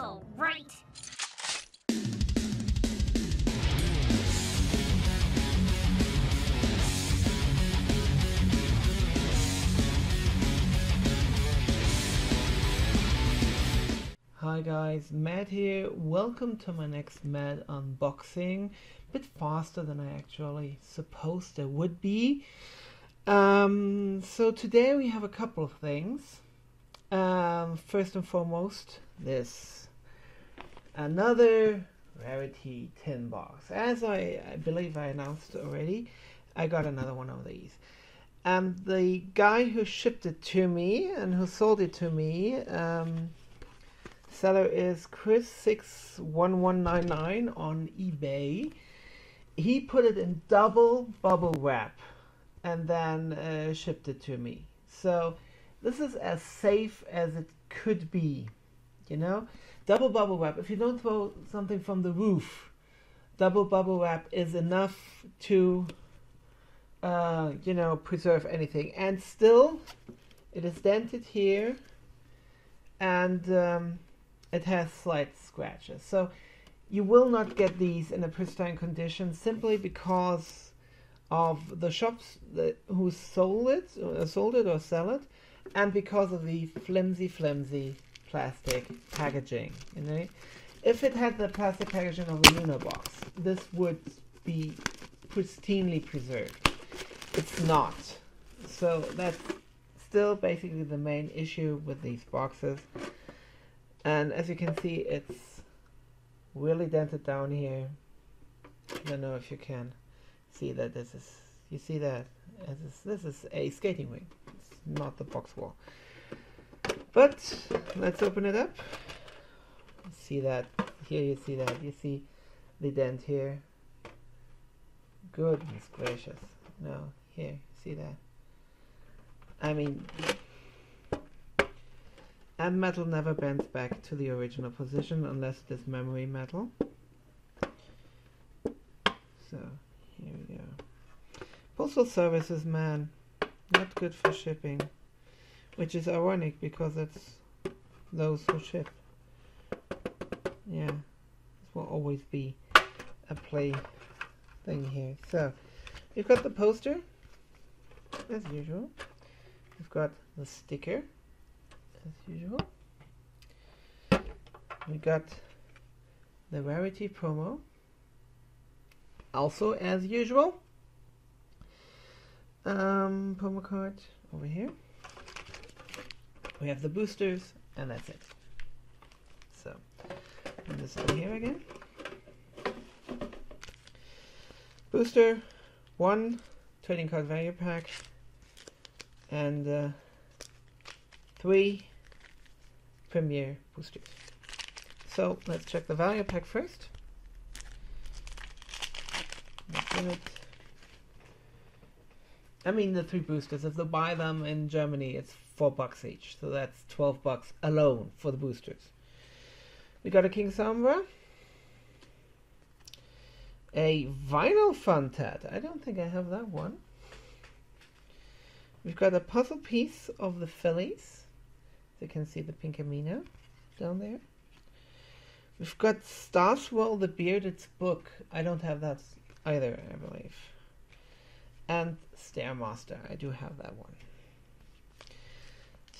console, right? Hi guys, Matt here. Welcome to my next Mad unboxing. A bit faster than I actually supposed it would be. Um, so today we have a couple of things. Um, first and foremost, this another rarity tin box. As I, I believe I announced already, I got another one of these. And the guy who shipped it to me and who sold it to me, um, seller is Chris61199 on eBay. He put it in double bubble wrap and then uh, shipped it to me. So this is as safe as it could be, you know? Double bubble wrap, if you don't throw something from the roof, double bubble wrap is enough to, uh, you know, preserve anything. And still, it is dented here and um, it has slight scratches. So you will not get these in a pristine condition simply because of the shops that, who sold it, uh, sold it or sell it, and because of the flimsy, flimsy plastic packaging. You know, if it had the plastic packaging of a Luna box, this would be pristinely preserved. It's not. So that's still basically the main issue with these boxes. And as you can see, it's really dented down here. I don't know if you can see that this is, you see that? This is, this is a skating ring. It's not the box wall. But let's open it up. See that? Here you see that. You see the dent here. Goodness gracious. No, here, see that? I mean, and metal never bends back to the original position unless it is memory metal. So, here we go. Postal services, man, not good for shipping. Which is ironic because it's those who ship. Yeah, this will always be a play thing here. So, we've got the poster, as usual. We've got the sticker, as usual. We got the rarity promo, also as usual. Um, promo card over here. We have the boosters, and that's it. So, and this over here again. Booster, one trading card value pack, and uh, three premier boosters. So let's check the value pack first. I mean the three boosters. If they buy them in Germany, it's four bucks each, so that's twelve bucks alone for the boosters. We got a King Sombra, a vinyl Funtat. I don't think I have that one. We've got a puzzle piece of the Phillies. You can see the Pinkamena down there. We've got Star Swirl the Bearded's book. I don't have that either, I believe. And Stairmaster. I do have that one.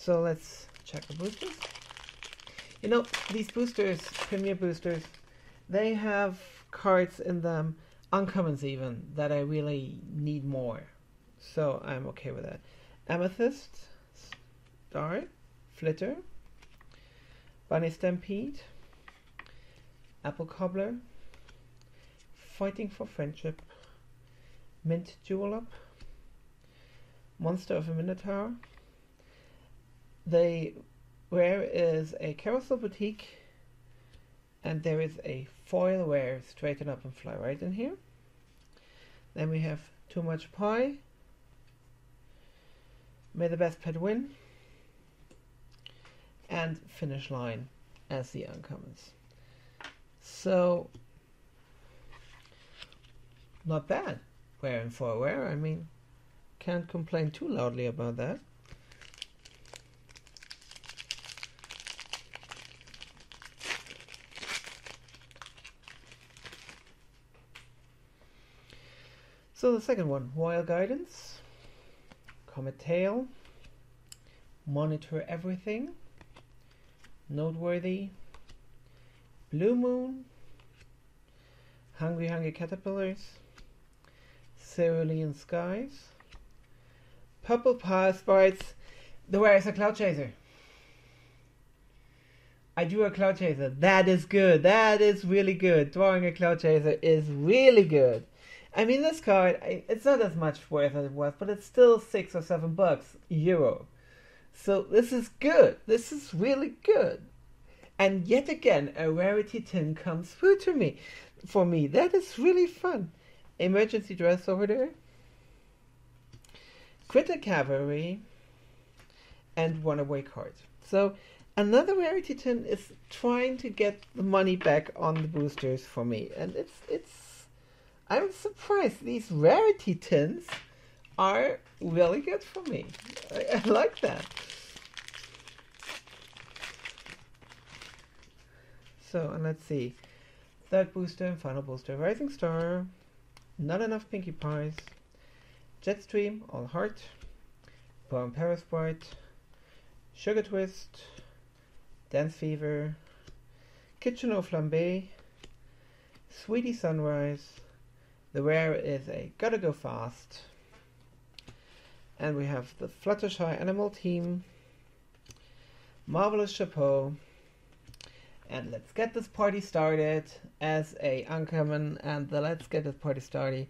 So let's check the boosters. You know, these boosters, Premier boosters, they have cards in them, uncommons even, that I really need more. So I'm okay with that. Amethyst, Star, Flitter, Bunny Stampede, Apple Cobbler, Fighting for Friendship, Mint Julep, Monster of a Minotaur. The rare is a Carousel Boutique, and there is a foil rare straighten up and fly right in here. Then we have Too Much Pie, May the Best Pet Win, and Finish Line as the uncommons. So, not bad. Wear and for wear, I mean, can't complain too loudly about that. So the second one, Royal Guidance, Comet Tail, Monitor Everything, Noteworthy, Blue Moon, Hungry Hungry Caterpillars, Cerulean Skies, Purple Power Sprites, The Where is a Cloud Chaser. I drew a cloud chaser. That is good. That is really good. Drawing a cloud chaser is really good. I mean, this card, it's not as much worth as it was, but it's still six or seven bucks euro. So this is good. This is really good. And yet again, a rarity tin comes through to me. For me, that is really fun. Emergency dress over there. Critter Cavalry. And one away card. So another rarity tin is trying to get the money back on the boosters for me. And it's it's I'm surprised these rarity tins are really good for me. I, I like that. So, and let's see. Third booster and final booster. Rising Star. Not enough Pinkie Pies. Jetstream, All Heart. Brown Parasprite. Sugar Twist. Dance Fever. Kitchen Flambe. Sweetie Sunrise. The rare is a Gotta Go Fast. And we have the Fluttershy Animal Team. Marvelous Chapeau and let's get this party started as a uncommon and the let's get this party started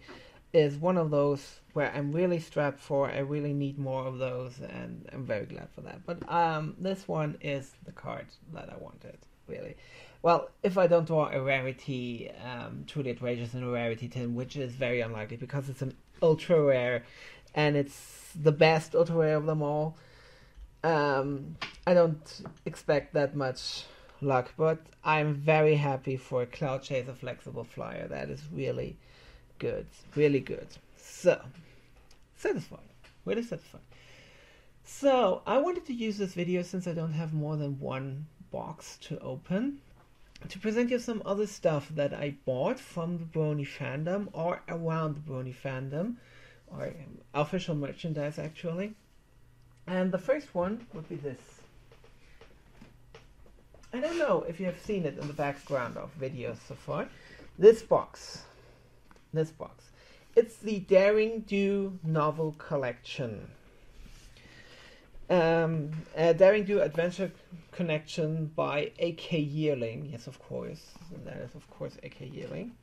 is one of those where I'm really strapped for. I really need more of those and I'm very glad for that. But um, this one is the card that I wanted, really. Well, if I don't draw a rarity, um, truly outrageous and a rarity tin, which is very unlikely because it's an ultra rare and it's the best ultra rare of them all, um, I don't expect that much luck, but I'm very happy for a Cloud Chaser Flexible Flyer. That is really good, really good. So, satisfied, really satisfied. So, I wanted to use this video since I don't have more than one box to open to present you some other stuff that I bought from the Brony fandom or around the Brony fandom or official merchandise actually. And the first one would be this. I don't know if you have seen it in the background of videos so far. This box. This box. It's the Daring Do novel collection. Um, Daring Do Adventure Collection by A.K. Yearling. Yes, of course. That is, of course, A.K. Yearling.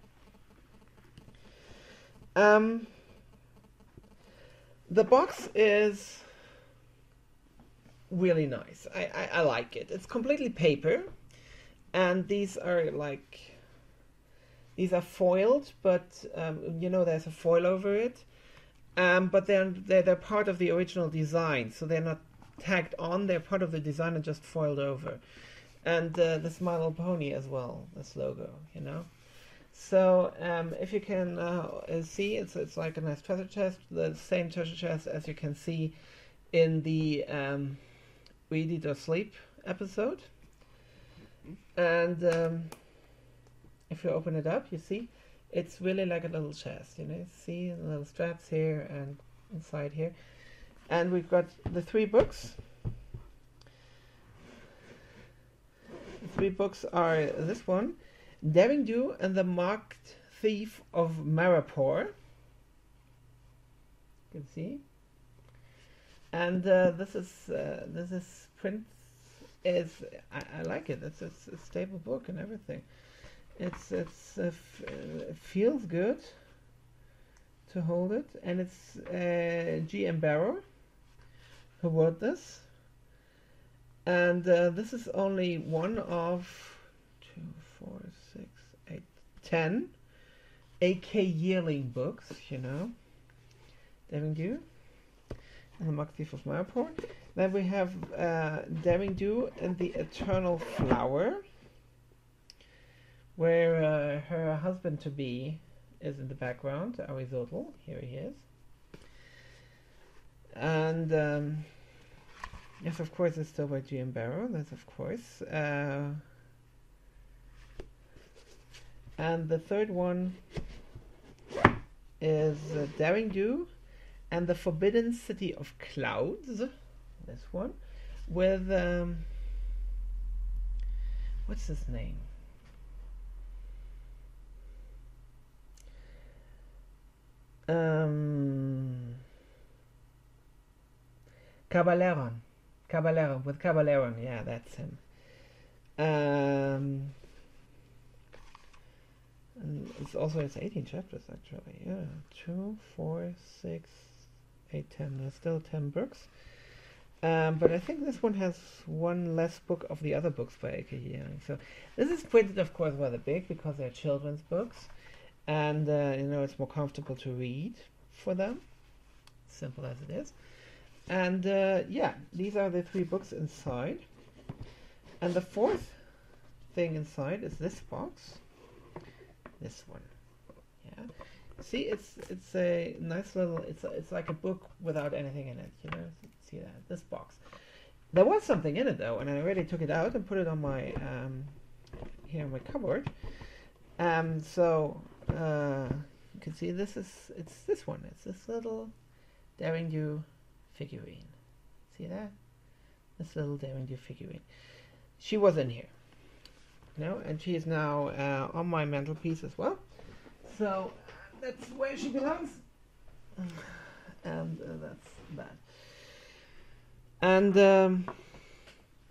Um, the box is really nice. I, I, I like it. It's completely paper, and these are like these are foiled, but um, you know there's a foil over it. Um, but they're, they're they're part of the original design, so they're not tagged on. They're part of the design and just foiled over. And uh, the My Little Pony as well, this logo, you know. So um, if you can uh, see, it's it's like a nice treasure chest, the same treasure chest as you can see in the um, Read It and Weep episode. And um, if you open it up, you see it's really like a little chest. You know, see the little straps here and inside here. And we've got the three books. The three books are this one, Daring Do and the Marked Thief of Marapore. You can see and uh, this is uh, this is print is I, I like it. It's, it's, a stable book and everything. It's it's uh, it feels good to hold it, and it's uh, G.M. Berrow who wrote this. And uh, this is only one of two, four, six, eight, ten A.K. Yearling books. You know, Devin you and the Mark Thief of Marapore. Then we have uh, Daring Do and the Eternal Flower, where uh, her husband to be is in the background, Ahuizotl. Here he is. And um, yes, of course, it's still by G.M. Berrow. That's of course. Uh, and the third one is uh, Daring Do and the Forbidden City of Clouds. This one with um, what's his name? Caballero. Caballero with Caballero. Yeah, that's him. Um, it's also it's 18 chapters actually. Yeah, two, four, six, eight, ten. There's still ten books. Um, but I think this one has one less book of the other books by A.K. So this is printed, of course, rather big because they're children's books, and uh, you know it's more comfortable to read for them. Simple as it is. And uh, yeah, these are the three books inside. And the fourth thing inside is this box. This one. Yeah. See, it's it's a nice little. It's it's like a book without anything in it. You know, see that this box. There was something in it though, and I already took it out and put it on my um, here in my cupboard. Um, so uh, you can see this is it's this one. It's this little Daring Do figurine. See that? This little Daring figurine. She was in here. You know, and she is now uh, on my mantelpiece as well. So that's where she belongs. And uh, that's that. And um,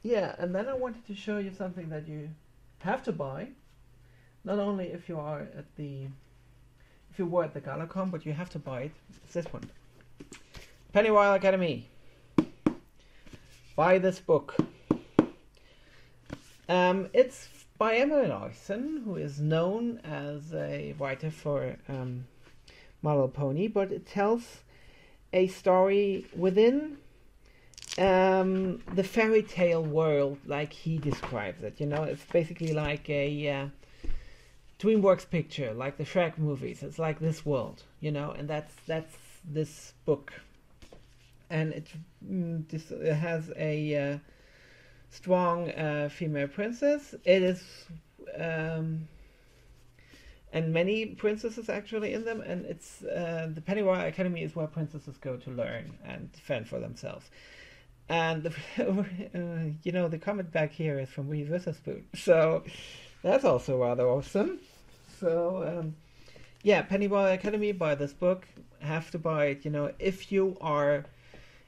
yeah, and then I wanted to show you something that you have to buy, not only if you are at the if you were at the Galacon, but you have to buy it. It's this one, Pennyroyal Academy. Buy this book. Um, it's by M.A. Larson, who is known as a writer for um, Little Pony, but it tells a story within um, the fairy tale world, like he describes it. You know, it's basically like a uh, DreamWorks picture, like the Shrek movies. It's like this world, you know, and that's that's this book, and it, mm, this, has a uh, strong uh, female princess. It is. Um, and many princesses actually in them, and it's uh, the Pennyroyal Academy is where princesses go to learn and fend for themselves. And the, uh, you know the comment back here is from Reese Witherspoon, so that's also rather awesome. So um, yeah, Pennyroyal Academy, buy this book. Have to buy it. You know, if you are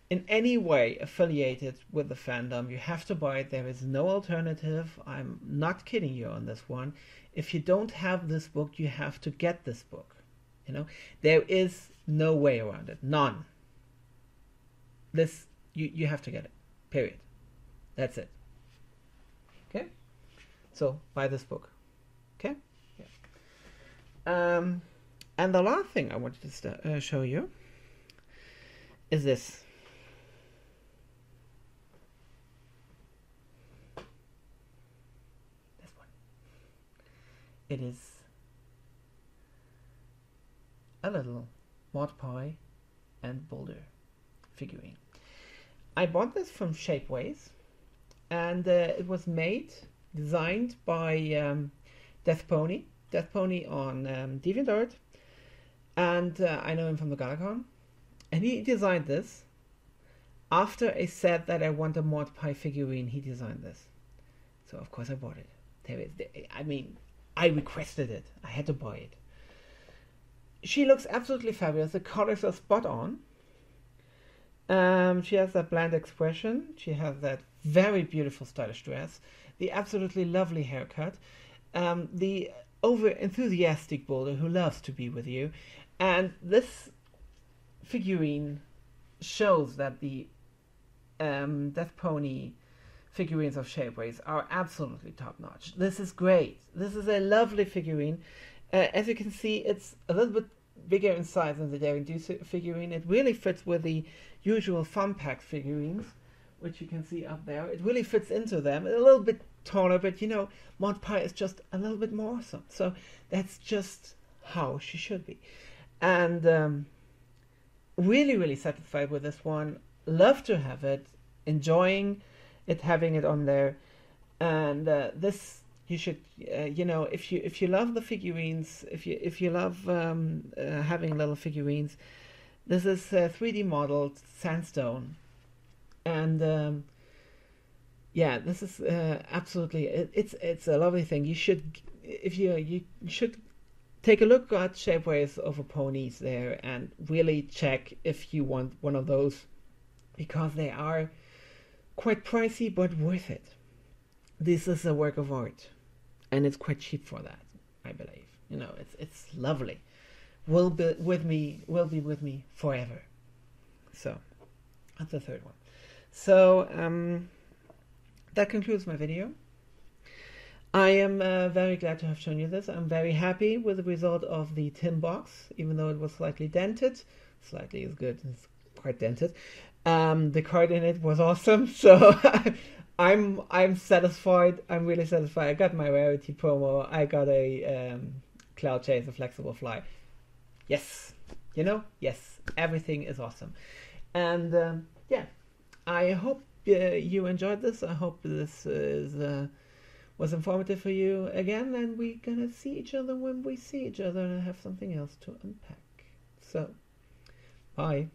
in any way affiliated with the fandom, you have to buy it. There is no alternative. I'm not kidding you on this one. If you don't have this book, you have to get this book. You know, there is no way around it. None. This you you have to get it. Period. That's it. Okay. So buy this book. Okay. Yeah. Um, and the last thing I wanted to st- uh, show you is this. This It is a little Maud Pie and Boulder figurine. I bought this from Shapeways, and uh, it was made, designed by um, Death Pony, Death Pony on um, DeviantArt, and uh, I know him from the Galacon, and he designed this after I said that I want a Maud Pie figurine. He designed this, so of course I bought it. There is, I mean, I requested it. I had to buy it. She looks absolutely fabulous. The colors are spot on. Um, she has that bland expression. She has that very beautiful stylish dress, the absolutely lovely haircut, um, the over enthusiastic boulder who loves to be with you, and this figurine shows that the um, Death Pony figurines of Shapeways are absolutely top notch. This is great. This is a lovely figurine. Uh, as you can see, it's a little bit bigger in size than the Daring Do figurine. It really fits with the usual Fun Pack figurines, which you can see up there. It really fits into them. A little bit taller, but you know, Maud Pie is just a little bit more awesome. So that's just how she should be. And um, really, really satisfied with this one. Love to have it. Enjoying it, having it on there. And uh, this you should uh, you know if you if you love the figurines if you if you love um, uh, having little figurines this is a 3d modeled sandstone and um, yeah this is uh, absolutely it, it's it's a lovely thing you should if you you should take a look at shapeways over ponies there and really check if you want one of those because they are quite pricey but worth it this is a work of art and it's quite cheap for that i believe you know it's it's lovely will be with me will be with me forever so that's the third one so um, that concludes my video I am uh, very glad to have shown you this. I'm very happy with the result of the tin box, even though it was slightly dented. Slightly is good. It's quite dented. Um, the card in it was awesome, so I'm I'm satisfied. I'm really satisfied. I got my rarity promo. I got a um, cloud chase, a flexible fly. Yes, you know, yes, everything is awesome, and um, yeah, I hope uh, you enjoyed this. I hope this is. Uh, was informative for you again, and we're gonna see each other when we see each other and have something else to unpack. So, bye.